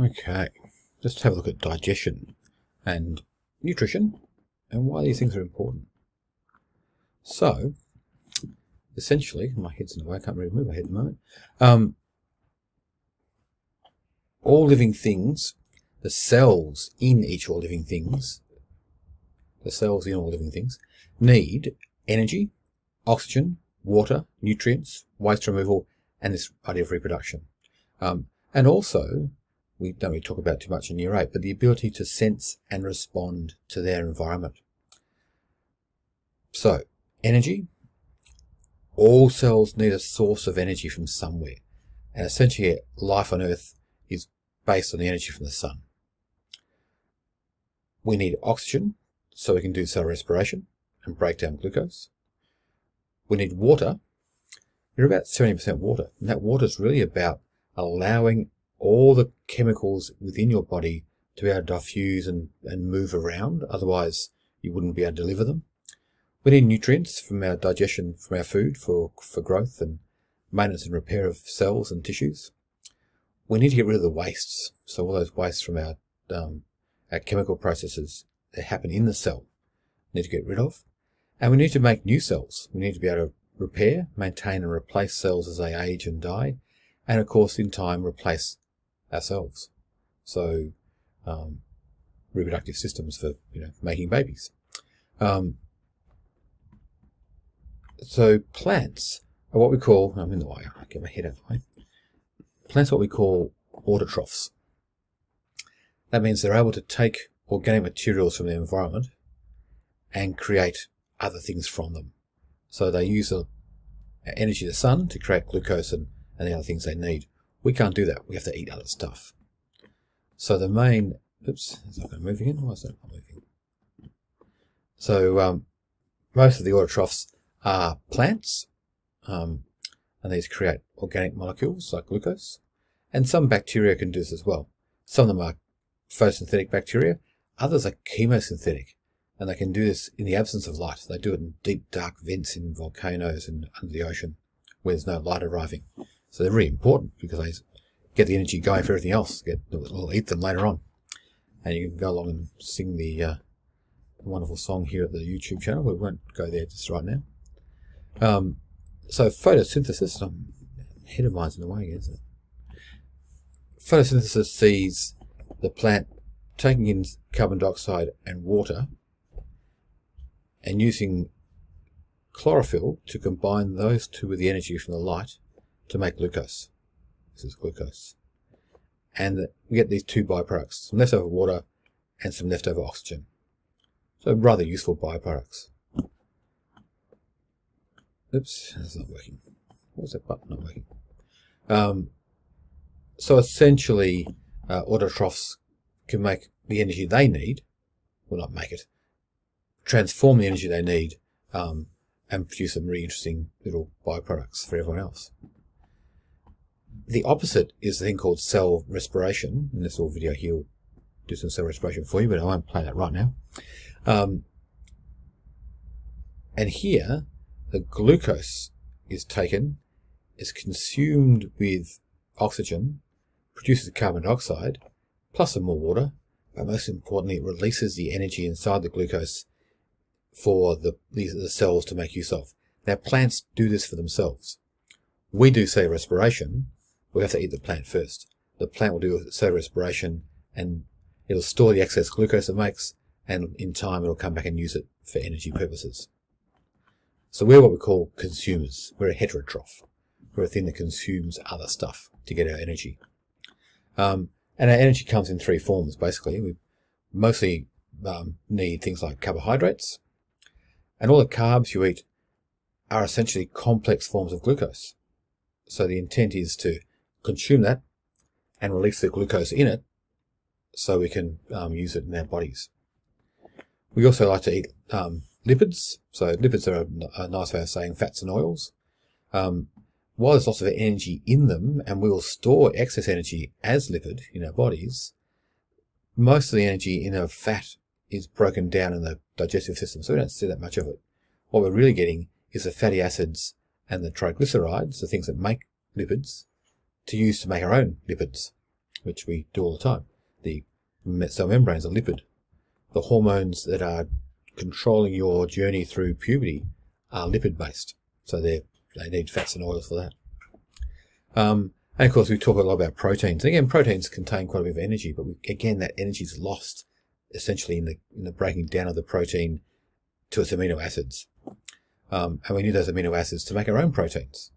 Okay, let's have a look at digestion and nutrition and why these things are important. So, essentially, my head's in the way, I can't really move my head at the moment. Um, all living things, the cells in each all living things, the cells in all living things, need energy, oxygen, water, nutrients, waste removal, and this idea of reproduction. Um, and also, we don't really talk about too much in year eight, but the ability to sense and respond to their environment. So, energy. All cells need a source of energy from somewhere. And essentially, life on Earth is based on the energy from the sun. We need oxygen so we can do cell respiration and break down glucose. We need water. You're about 70% water. And that water is really about allowing all the chemicals within your body to be able to diffuse and, and move around. Otherwise, you wouldn't be able to deliver them. We need nutrients from our digestion, from our food for, for growth and maintenance and repair of cells and tissues. We need to get rid of the wastes. So all those wastes from our, um, our chemical processes that happen in the cell need to get rid of. And we need to make new cells. We need to be able to repair, maintain and replace cells as they age and die. And of course, in time, replace ourselves. So, um, reproductive systems for, you know, making babies. Um, so plants are what we call, I'm in the way, I get my head out of the way. Plants are what we call autotrophs. That means they're able to take organic materials from the environment and create other things from them. So they use the energy of the sun to create glucose and, and the other things they need. We can't do that. We have to eat other stuff. So the main, oops, is that moving in? Why is that not moving? So um, most of the autotrophs are plants, um, and these create organic molecules like glucose. And some bacteria can do this as well. Some of them are photosynthetic bacteria, others are chemosynthetic, and they can do this in the absence of light. They do it in deep, dark vents in volcanoes and under the ocean where there's no light arriving. So they're really important because they get the energy going for everything else. Get, we'll eat them later on. And you can go along and sing the uh, wonderful song here at the YouTube channel. We won't go there just right now. Um, so photosynthesis, um, head of mine's in the way, is it? Photosynthesis sees the plant taking in carbon dioxide and water and using chlorophyll to combine those two with the energy from the light to make glucose. This is glucose. And we get these two byproducts, some leftover water and some leftover oxygen. So rather useful byproducts. Oops, that's not working. What's that button not working? Um, so essentially, uh, autotrophs can make the energy they need, well not make it, transform the energy they need um, and produce some really interesting little byproducts for everyone else. The opposite is the thing called cell respiration. In this little video here, will do some cell respiration for you, but I won't play that right now. Um, and here, the glucose is taken, is consumed with oxygen, produces carbon dioxide, plus some more water, but most importantly, it releases the energy inside the glucose for the, the, the cells to make use of. Now, plants do this for themselves. We do cell respiration. We have to eat the plant first. The plant will do cell respiration and it'll store the excess glucose it makes and in time it'll come back and use it for energy purposes. So we're what we call consumers. We're a heterotroph. We're a thing that consumes other stuff to get our energy. Um, and our energy comes in three forms, basically. We mostly um, need things like carbohydrates, and all the carbs you eat are essentially complex forms of glucose. So the intent is to consume that and release the glucose in it so we can um, use it in our bodies. We also like to eat um, lipids. So lipids are a, a, nice way of saying fats and oils. Um, while there's lots of energy in them and we will store excess energy as lipid in our bodies, most of the energy in a fat is broken down in the digestive system, so we don't see that much of it. What we're really getting is the fatty acids and the triglycerides, the things that make lipids, to use to make our own lipids. which we do all the time. The cell membranes are lipid. The hormones that are controlling your journey through puberty are lipid based. So they they need fats and oils for that. Um, and of course, we talk a lot about proteins. And Again, proteins contain quite a bit of energy, but we, again, that energy is lost essentially in the in the breaking down of the protein to its amino acids. Um, and we need those amino acids to make our own proteins.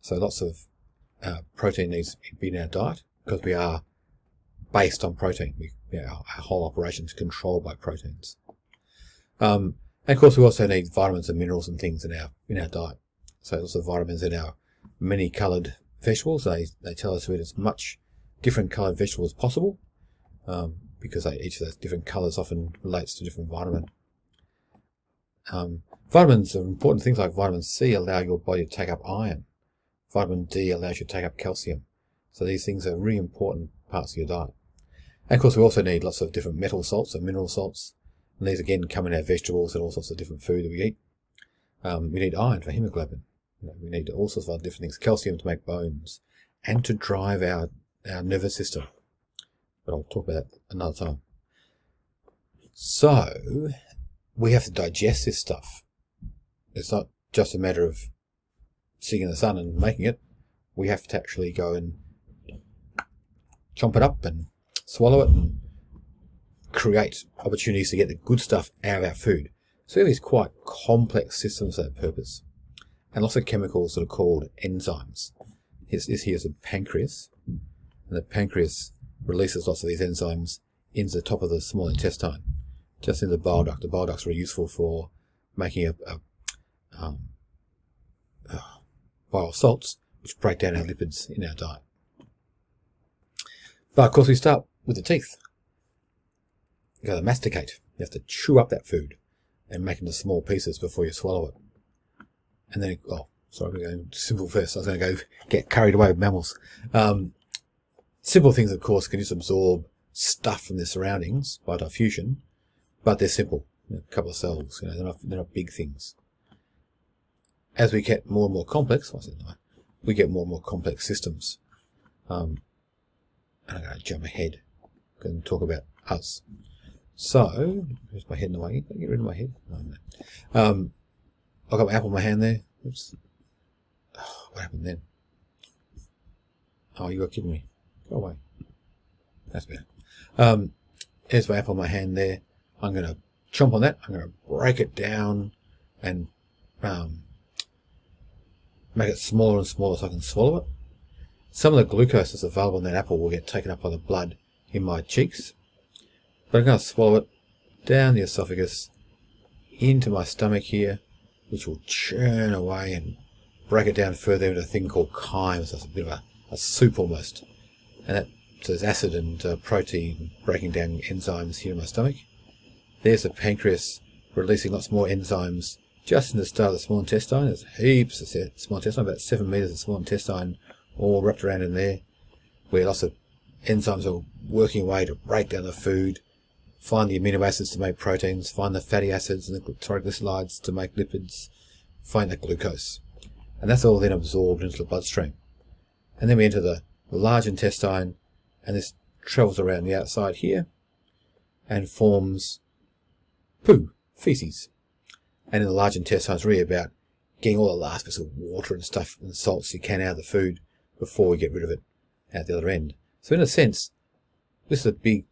So lots of uh, protein needs to be in our diet because we are based on protein. We, you know, our, whole operation is controlled by proteins. Um, and of course, we also need vitamins and minerals and things in our in our diet. So lots of vitamins in our many coloured vegetables. They they tell us to eat as much different coloured vegetables as possible. Um, because they, each of those different colours often relates to different vitamin. Um, vitamins are important things like vitamin C allow your body to take up iron. Vitamin D allows you to take up calcium. So these things are really important parts of your diet. And of course, we also need lots of different metal salts and mineral salts. And these again come in our vegetables and all sorts of different food that we eat. Um, we need iron for hemoglobin. You know, we need all sorts of other different things. Calcium to make bones and to drive our, our nervous system but I'll talk about that another time. So, we have to digest this stuff. It's not just a matter of in the sun and making it. We have to actually go and chomp it up and swallow it and create opportunities to get the good stuff out of our food. So we have these quite complex systems for that purpose. And lots of chemicals that are called enzymes. This, this here is a pancreas. And the pancreas releases lots of these enzymes into the top of the small intestine, just in the bile duct. The bile ducts are useful for making a, a um, uh, bile salts, which break down our lipids in our diet. But of course, we start with the teeth. You've got to masticate. You have to chew up that food and make it into small pieces before you swallow it. And then, oh, sorry, we're going simple first. I was going to go get carried away with mammals. Um, Simple things, of course, can just absorb stuff from their surroundings by diffusion, but they're simple. A couple of cells, you know, they're not, they're not big things. As we get more and more complex, we get more and more complex systems. Um, and I'm going to jump ahead and talk about us. So, there's my head in the way. Get rid of my head. Um, I've got my apple in my hand there. Oops. What happened then? Oh, you were kidding me. Go away. That's better. Um, here's my apple in my hand there. I'm going to chomp on that. I'm going to break it down and um, make it smaller and smaller so I can swallow it. Some of the glucose that's available in that apple will get taken up by the blood in my cheeks. But I'm going to swallow it down the esophagus into my stomach here, which will churn away and break it down further into a thing called chyme. So it's a bit of a, a soup almost and that so there's acid and uh, protein breaking down enzymes here in my stomach. There's the pancreas releasing lots more enzymes just in the start of the small intestine. There's heaps of small intestine, about seven meters of small intestine all wrapped around in there, where lots of enzymes are working away to break down the food, find the amino acids to make proteins, find the fatty acids and the triglycerides to make lipids, find the glucose. And that's all then absorbed into the bloodstream. And then we enter the the large intestine, and this travels around the outside here and forms poo, feces. And in the large intestine, it's really about getting all the last bits of water and stuff and salts you can out of the food before we get rid of it at the other end. So in a sense, this is a big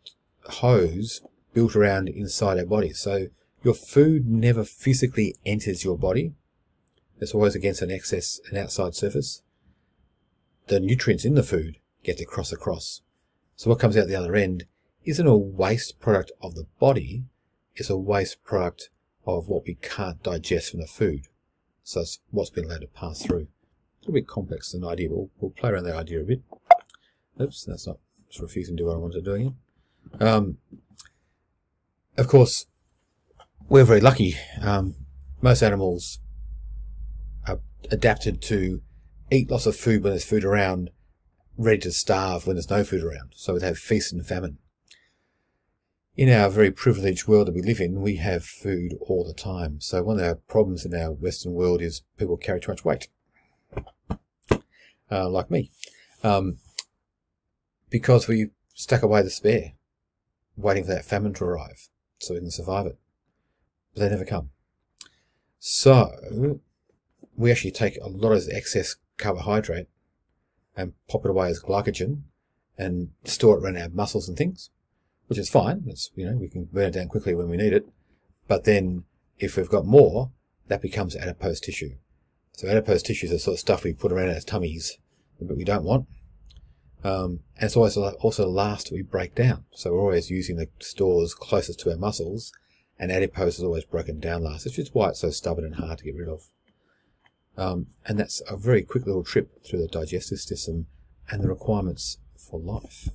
hose built around inside our body. So your food never physically enters your body. It's always against an excess, an outside surface the nutrients in the food get to cross across. So what comes out the other end isn't a waste product of the body, it's a waste product of what we can't digest from the food. So it's what's been allowed to pass through. A little bit complex an idea, but we'll, we'll play around that idea a bit. Oops, that's not, refusing to do what I wanted to do again. Um, of course, we're very lucky. Um, most animals are adapted to eat lots of food when there's food around, ready to starve when there's no food around. So we'd have feast and famine. In our very privileged world that we live in, we have food all the time. So one of our problems in our Western world is people carry too much weight. Uh, like me. Um, because we stack away the spare, waiting for that famine to arrive so we can survive it. But they never come. So we actually take a lot of excess carbohydrate and pop it away as glycogen and store it around our muscles and things, which is fine. It's, you know, we can burn it down quickly when we need it. But then if we've got more, that becomes adipose tissue. So adipose tissue is the sort of stuff we put around our tummies that we don't want. Um, and it's always also the last we break down. So we're always using the stores closest to our muscles, and adipose is always broken down last, which is why it's so stubborn and hard to get rid of. Um, and that's a very quick little trip through the digestive system and the requirements for life.